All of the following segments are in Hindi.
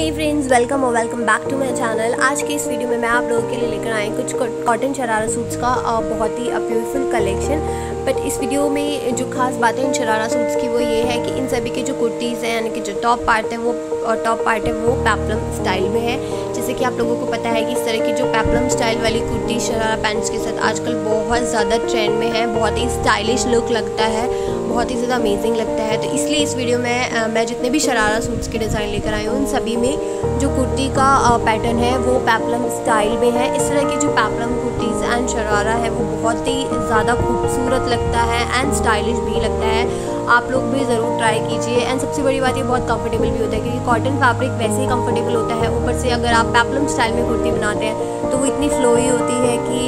हे फ्रेंड्स वेलकम और welcome back to my channel आज के इस वीडियो में मैं आप लोगों के लिए लेकर आई कुछ कॉटन शरारा सूट्स का बहुत ही ब्यूटीफुल कलेक्शन बट इस वीडियो में जो खास बात है इन शरारा सूट्स की वो ये है कि इन सभी के जो कुर्तीज़ हैं, यानी कि जो टॉप पार्ट है वो और टॉप पार्ट है वो पैपलम स्टाइल में है। जैसे कि आप लोगों को पता है कि इस तरह की जो पैपलम स्टाइल वाली कुर्ती शरारा पैंट्स के साथ आजकल बहुत ज़्यादा ट्रेंड में है, बहुत ही स्टाइलिश लुक लगता है, बहुत ही ज़्यादा अमेजिंग लगता है। तो इसलिए इस वीडियो में मैं जितने भी शरारा सूट्स के डिज़ाइन लेकर आई हूँ, उन सभी में जो कुर्ती का पैटर्न है, वो पैपलम स्टाइल में है। इस तरह की जो पैपलम कुर्तीज़ एंड शरारा है, वो बहुत ही ज़्यादा खूबसूरत लगता है एंड स्टाइलिश भी लगता है। आप लोग भी ज़रूर ट्राई कीजिए। एंड सबसे बड़ी बात ये बहुत कंफर्टेबल भी होता है क्योंकि कॉटन फैब्रिक वैसे ही कंफर्टेबल होता है। ऊपर से अगर आप पैपलम स्टाइल में कुर्ती बनाते हैं तो वो इतनी फ्लोई होती है कि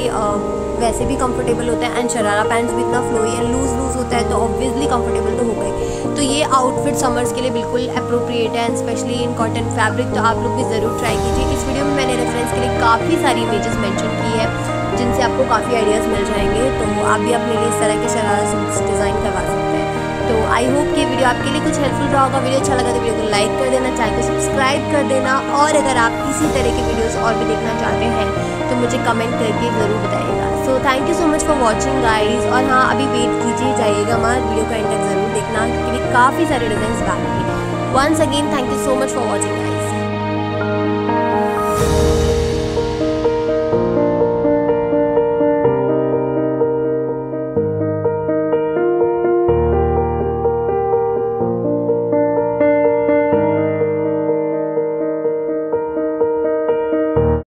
वैसे भी कंफर्टेबल होता है। एंड शरारा पैंट्स भी इतना फ्लोई एंड लूज़ लूज़ होता है तो ऑब्वियसली कंफर्टेबल तो हो ही तो ये आउटफिट समर्स के लिए बिल्कुल अप्रोप्रिएट है। And specially in cotton fabric तो आप लोग भी ज़रूर ट्राई कीजिए। इस वीडियो में मैंने रेफरेंस के लिए काफ़ी सारी इमेजेस मैंशन की है, जिनसे आपको काफ़ी आइडियाज़ मिल जाएँगे। तो आप भी अपने लिए इस तरह के शरारा सूट्स डिज़ाइन करवा सकते हैं। तो आई होप कि वीडियो आपके लिए कुछ हेल्पफुल रहा होगा। वीडियो अच्छा लगा तो वीडियो को लाइक कर देना चैनल को सब्सक्राइब कर देना और अगर आप इसी तरह के वीडियोस और भी देखना चाहते हैं तो मुझे कमेंट करके ज़रूर बताइएगा। So thank you so much for watching guys और हाँ अभी वेट कीजिए, जाइएगा हमारा वीडियो का एंड तक ज़रूर देखना, क्योंकि काफ़ी सारे डिज़ाइन बाकी once again thank you so much for watching guys